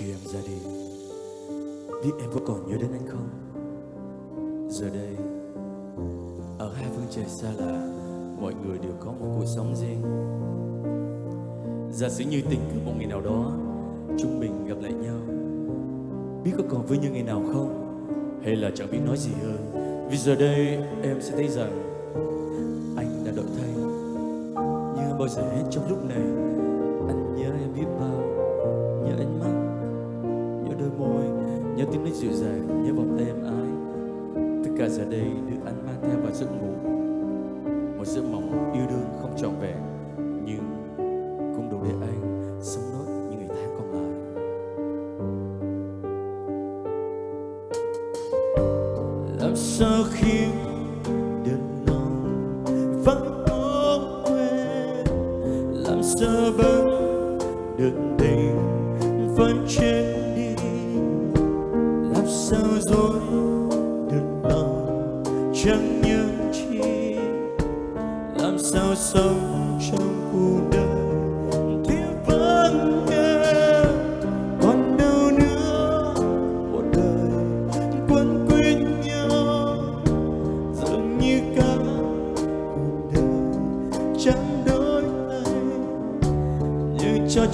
khi em ra đi biết em có còn nhớ đến anh không? Giờ đây, ở hai phương trời xa lạ, mọi người đều có một cuộc sống riêng. Giả sử như tình cờ một ngày nào đó, chúng mình gặp lại nhau, biết có còn với như ngày nào không? Hay là chẳng biết nói gì hơn? Vì giờ đây, em sẽ thấy rằng, anh đã đổi thay. Như bao giờ hết trong lúc này, anh nhớ em biết nhớ tiếng nói dịu dàng, nhớ vòng tay em ái. Tất cả giờ đây được anh mang theo vào giấc ngủ. Một giấc mộng yêu đương không trọn vẹn, nhưng cũng đủ để anh sống nốt những ngày tháng còn lại. Làm sao khi đơn lòng vẫn có quên? Làm sao bớt được tình vẫn chết dối rồi được chẳng nhớ chi. Làm sao sống trong cuộc đời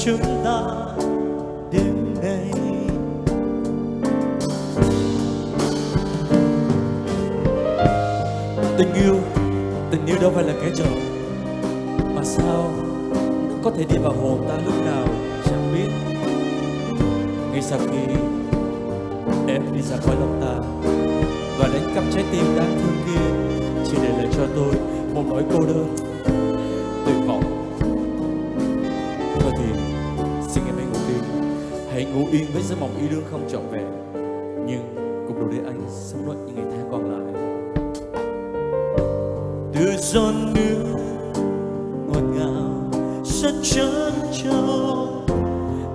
cho vắng ta tình yêu tình yêu đâu phải là kẻ trò mà sao nó có thể đi vào hồn ta lúc nào chẳng biết. Ngay sau khi em đi ra khỏi lòng ta, và đánh cắp trái tim đáng thương kia, chỉ để lại cho tôi một nỗi cô đơn, tuyệt vọng. Thôi thì, xin em hãy ngủ đi hãy ngủ yên với giấc mộng yêu đương không trọn vẹn. Từ giọt nước ngọt ngào rất chân trọng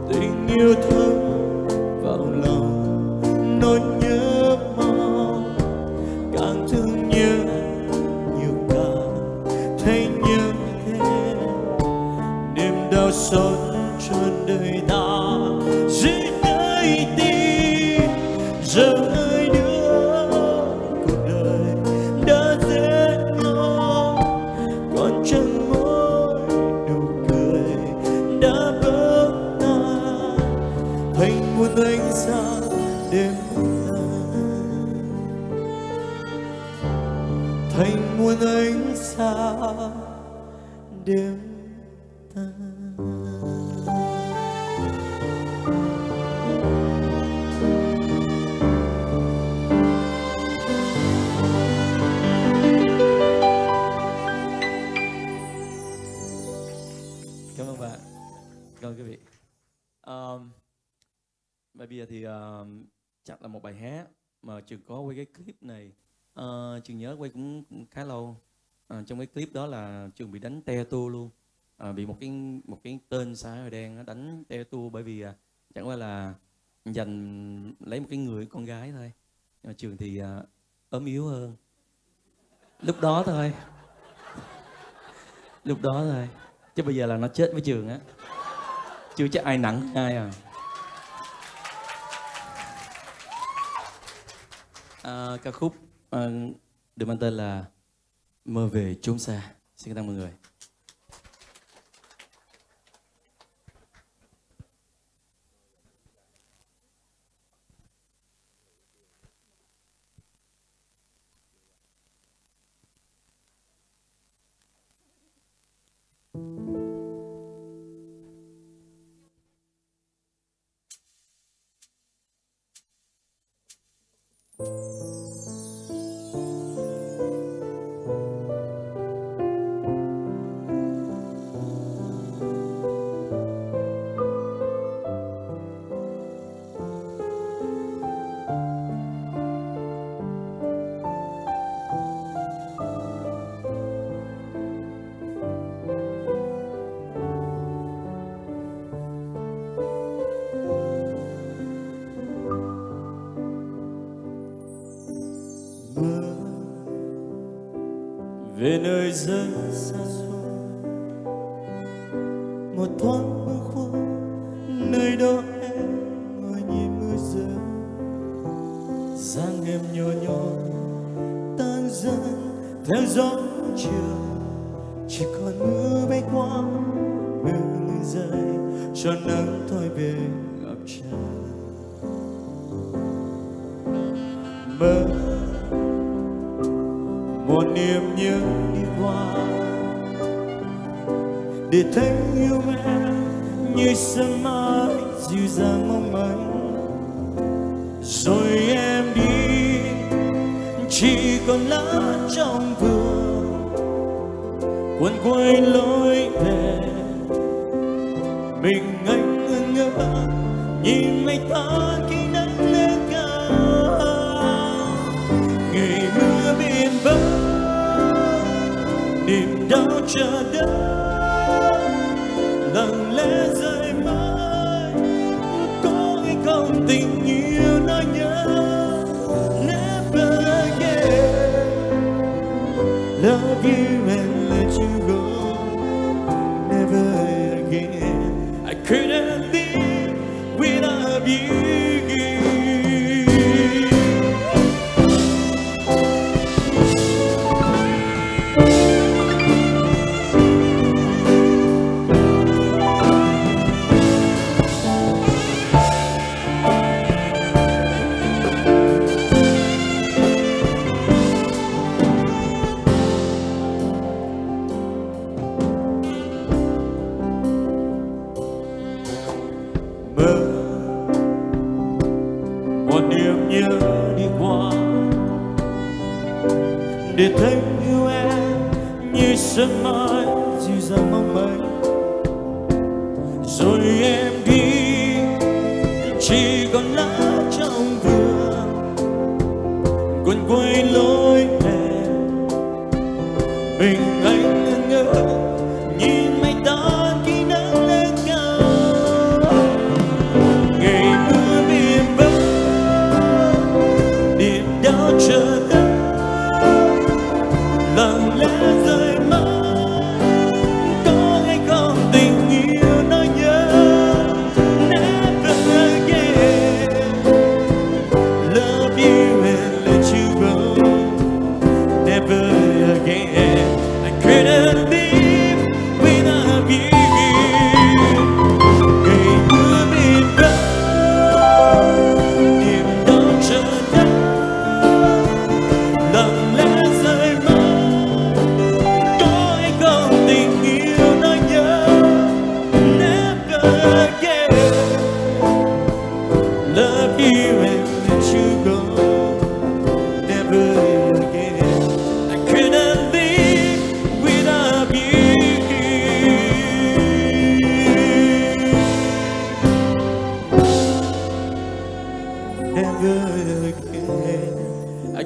tình yêu thương đêm cảm ơn bạn. Cảm ơn quý vị. Um, và bây giờ thì um, chắc là một bài hát mà trường có quay cái clip này. Uh, trường nhớ quay cũng khá lâu à, trong cái clip đó là trường bị đánh te tua luôn. À, bị một cái một cái tên xã hội đen nó đánh te tua bởi vì à, chẳng qua là giành lấy một cái người con gái thôi. À, trường thì à, ốm yếu hơn. Lúc đó thôi. Lúc đó thôi. Chứ bây giờ là nó chết với trường á. Chưa chắc ai nặng ai à. À, ca khúc à, được mang tên là mơ về chốn xa. Xin cảm ơn mọi người. Mơ về nơi rất xa xôi, một thoáng mơ khô, nơi đó em ngồi nhìn mưa rơi. Giang em nhỏ nhỏ, tan dần theo gió chiều, chỉ còn mưa bay qua, mưa rơi, cho nắng thôi về ngập tràn mơ một niềm nhớ đi qua. Để thấy yêu em như sớm mai dịu dàng mong manh. Rồi em đi, chỉ còn lá trong vườn. Quần quay lối về. Mình anh ngơ ngỡ nhìn mây ta kia. Niềm đau chờ đợi lặng lẽ rơi mãi. Có hay không tình yêu giấc mơ dịu dàng mong manh. Rồi em đi chỉ còn lại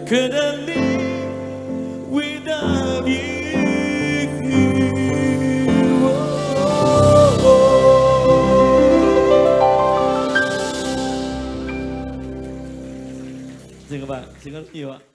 couldn't live without you. Oh, oh. Xin các bạn, xin các.